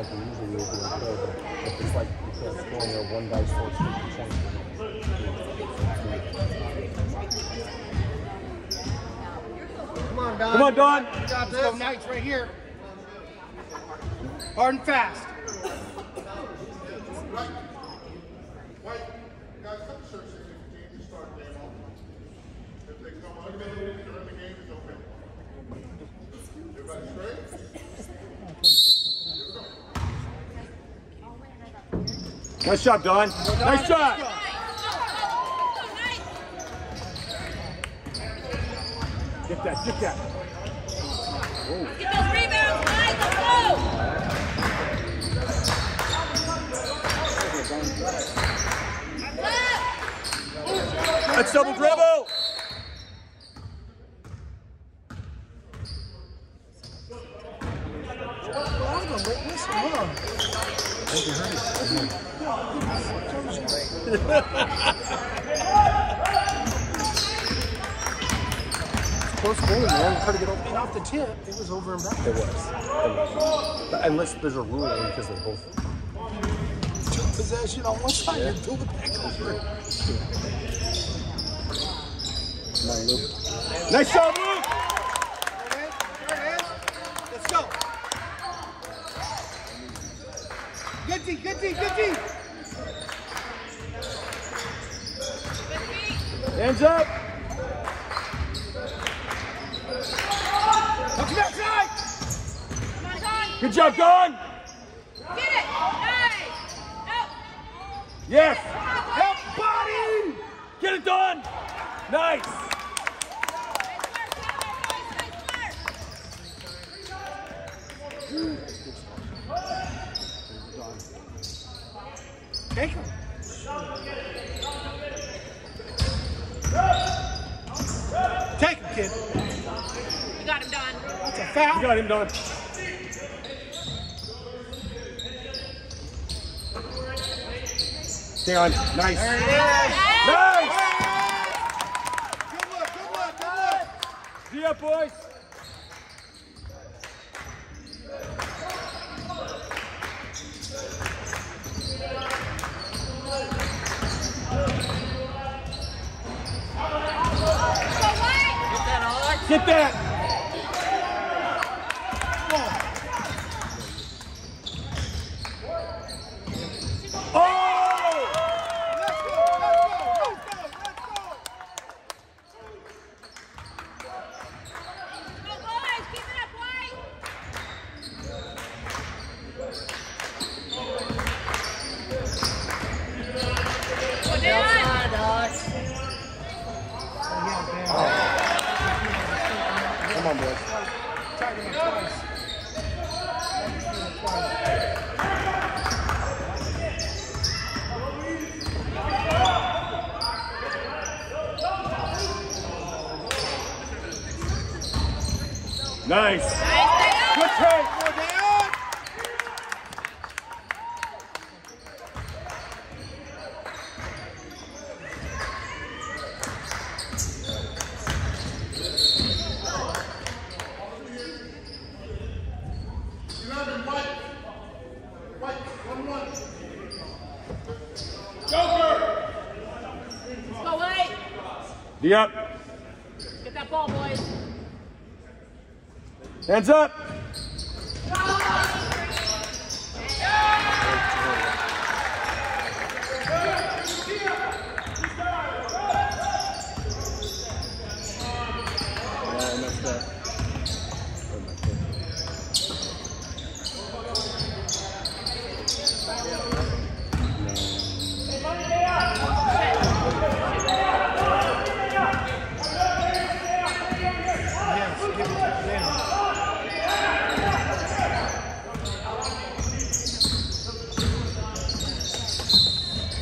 like they usually will be okay, but if it's like you can't score and you're one guy scores 50 points. Come on, Don. Come on, Don. Let's go Knights right here. Hard and fast. White, guys, cut the shirts if you can't just start the game off. If they come on, during the game, it's okay. Everybody straight? Nice shot, Don. Nice shot. Get that, get that. Get those rebounds, Mike. Let's go. Let's double dribble. Listen, hold on. Close game, man. Try to get over. And off the tip, it was over and back. It was. It was. Unless there's a rule because they're both. Two possession on one side, you pull the back over. Luke. Nice shot, Luke. There it is. There it is. Let's go. Good D, good D, good D. Hands up. Come outside. Come on, Don. Good job, Don. Get it. Nice. No. Yes. Help body. Get it, Don. Nice. Take him. Take him, kid. We got him, Don. That's a You foul. got him, Don. Stay on. Nice. There it is. Nice. Good look, good look, good look. See ya, boys. Get that. Oh! Let's go, let's go, let's go, let's go. Go, boys. Keep it up, White. Go down. Come on, boys. Tagging him twice. Nice. Nice. Good take. Go down. Eleven, White. White, one, one. Let's go, White. Yep. Get that ball, boys. Hands up. Oh, I messed up. Oh, my goodness. Yes, give it to them.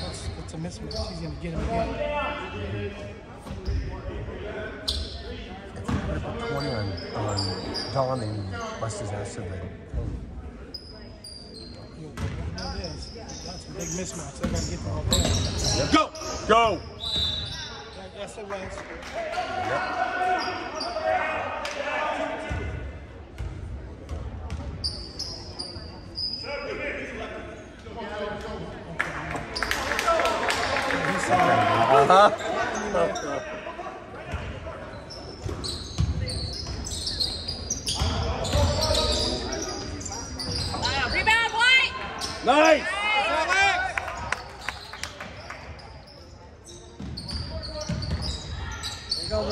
That's, that's a mismatch. He's going to get him again. If you put 20 on, on Don and bust his ass to the You know this. That's a big mismatch. They got to get them all down. Go. Go. Yes, it was. Uh, rebound, White. Nice. No.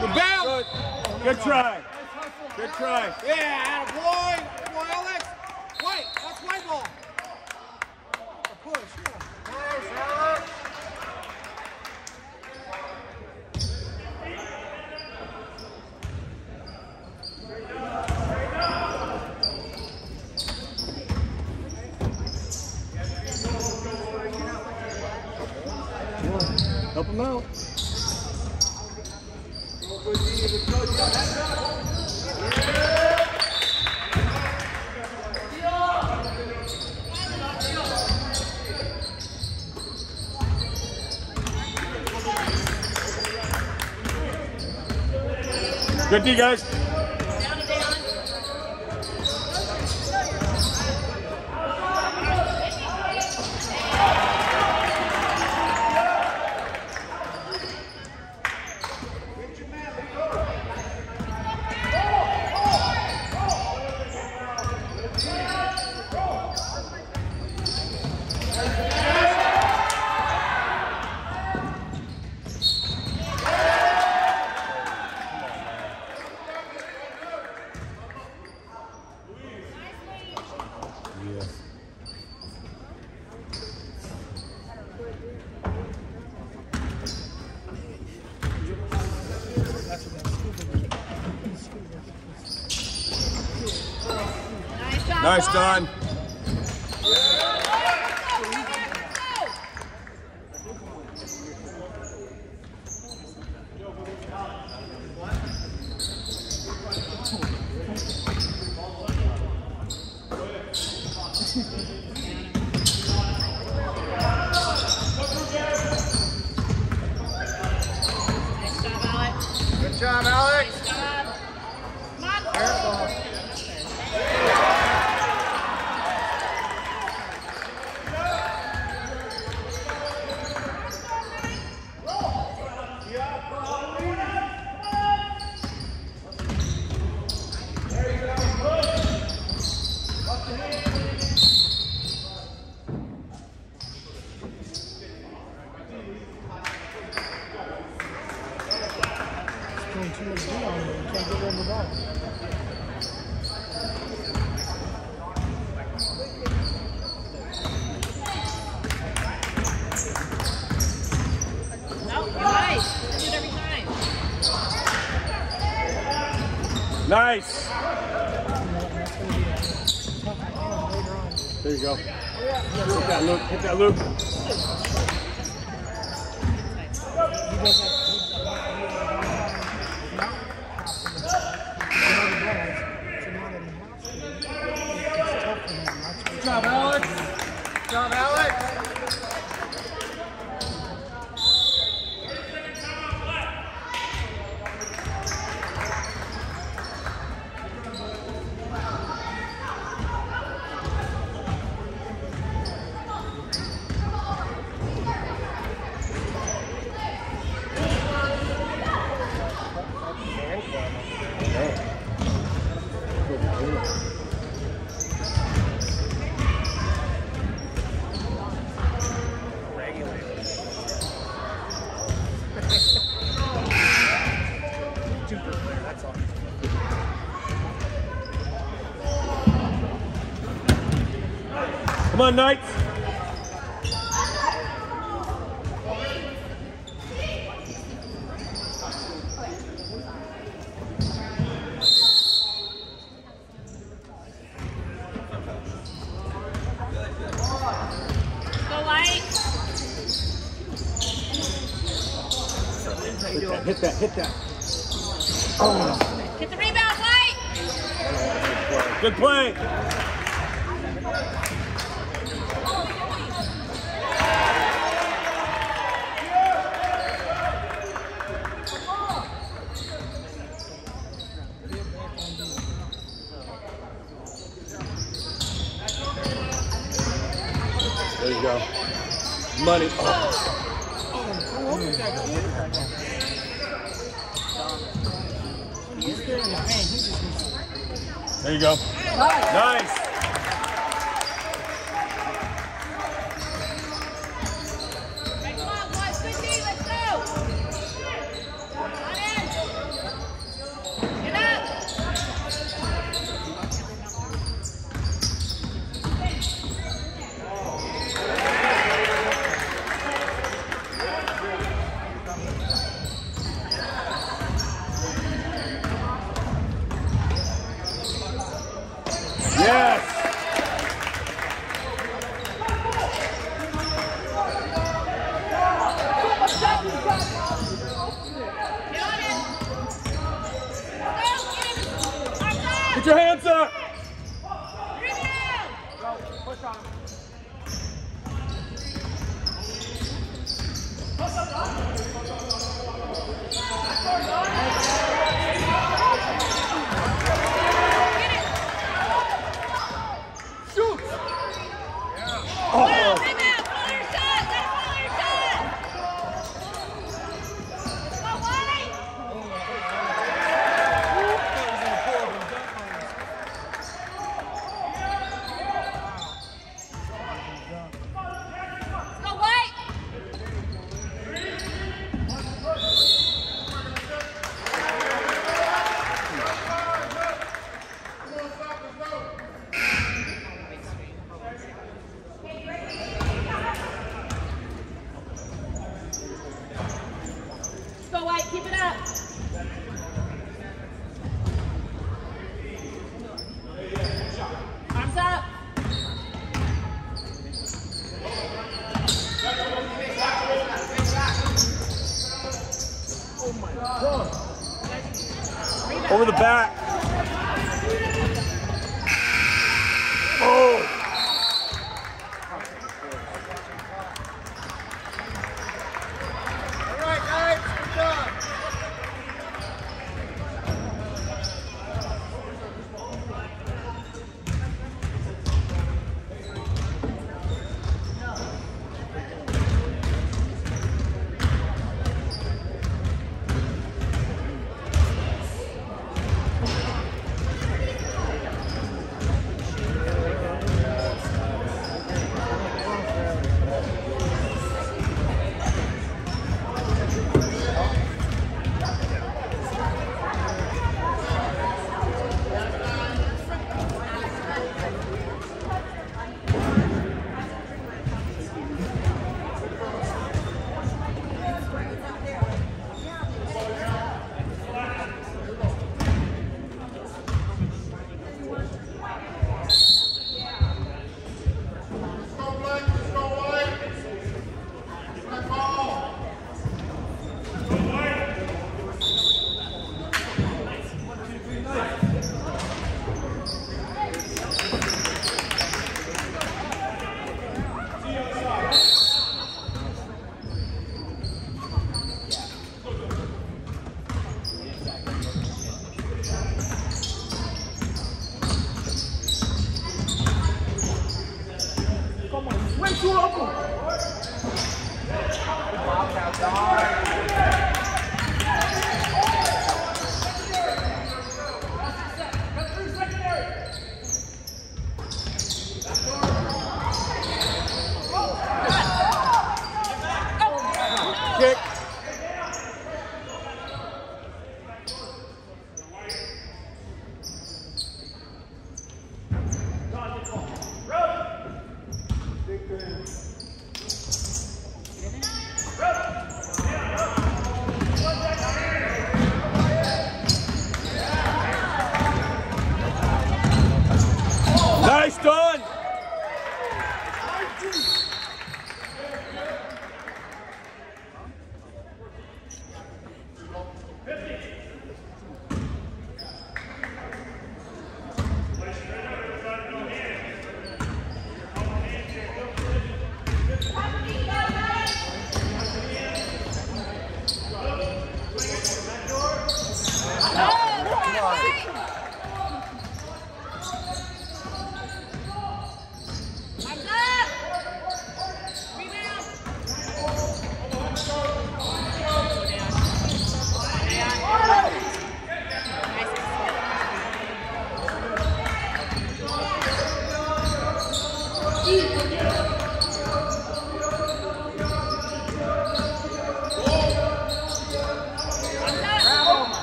The. Good. Good try. Good try. Yeah, Good to you guys. Nice. Don. Don. Nice job, Alex. Good job, Alex. Nice job. Come on. Doing too much D on him. You can't get rid of the ball. No, you're right. I do it every time. Nice. There you go. Hit that loop. Hit that loop. He does that. Good job, Alex. Good job, Alex. Come on, Knights. Hit that. Hit that. Hit that. Hit the rebound, White. Good play. There you go. Money. Oh. Oh, there. There you go. Nice. nice. Over the back. muito louco!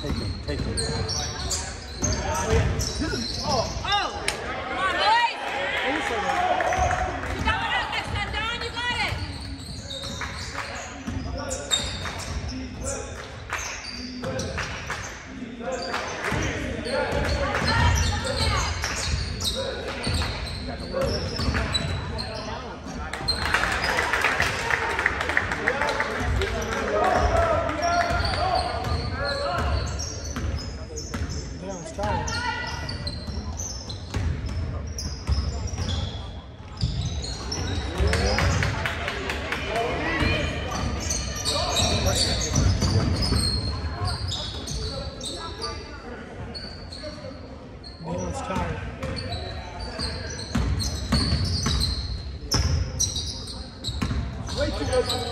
Take it, take it. Oh, yeah. Oh, oh! Almost tired. Way too much.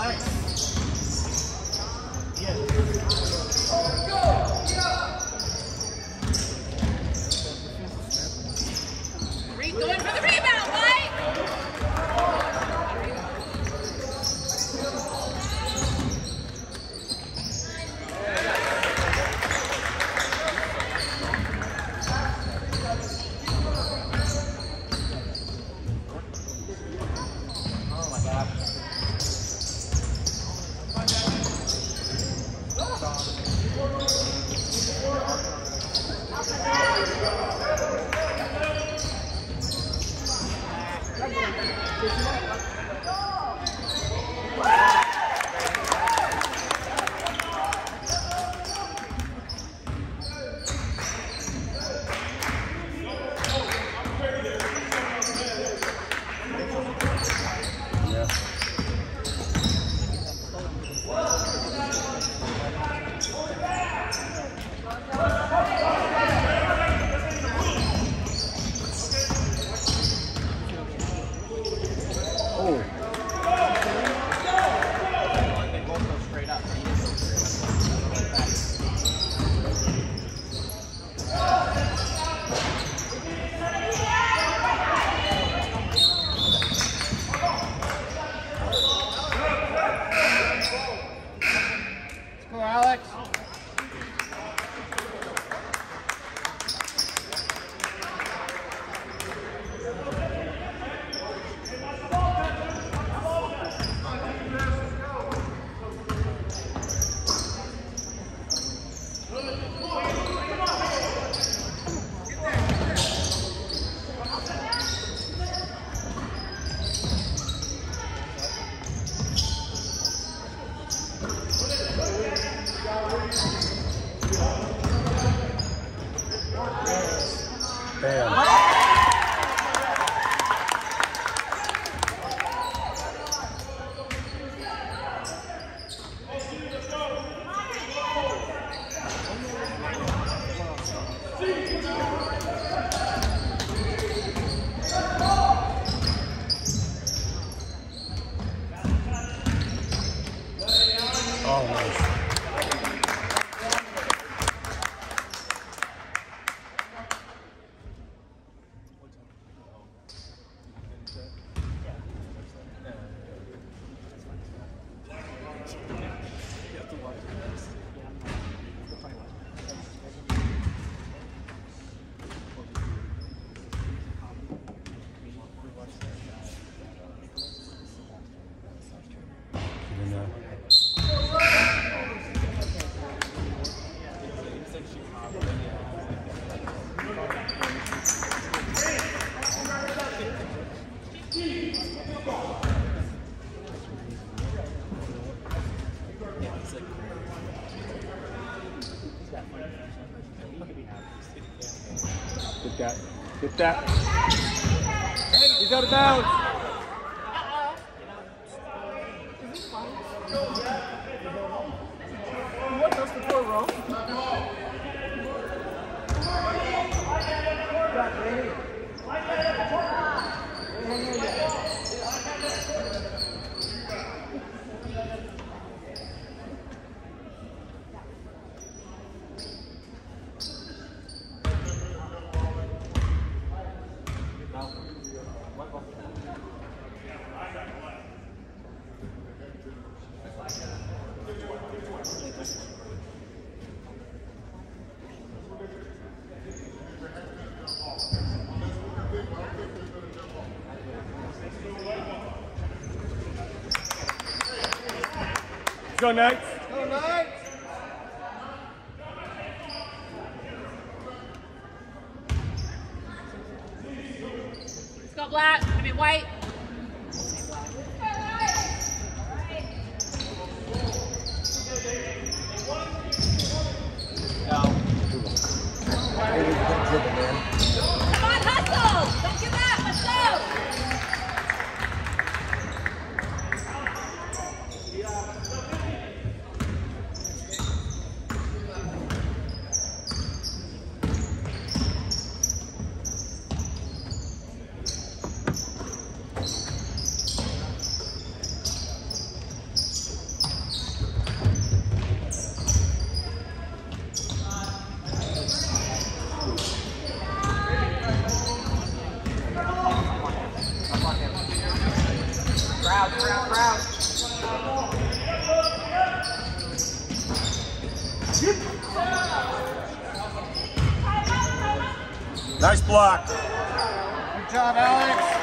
好嘞 that. Get that. He's out of bounds. Go, Knights. Go Knights! Let's go black. I mean white. Hey, look at that dribble, man. Come on, hustle. Don't give up. Let's go. Crowd, crowd, crowd. Nice block. Good job, Alex.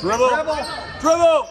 Dribble. Dribble.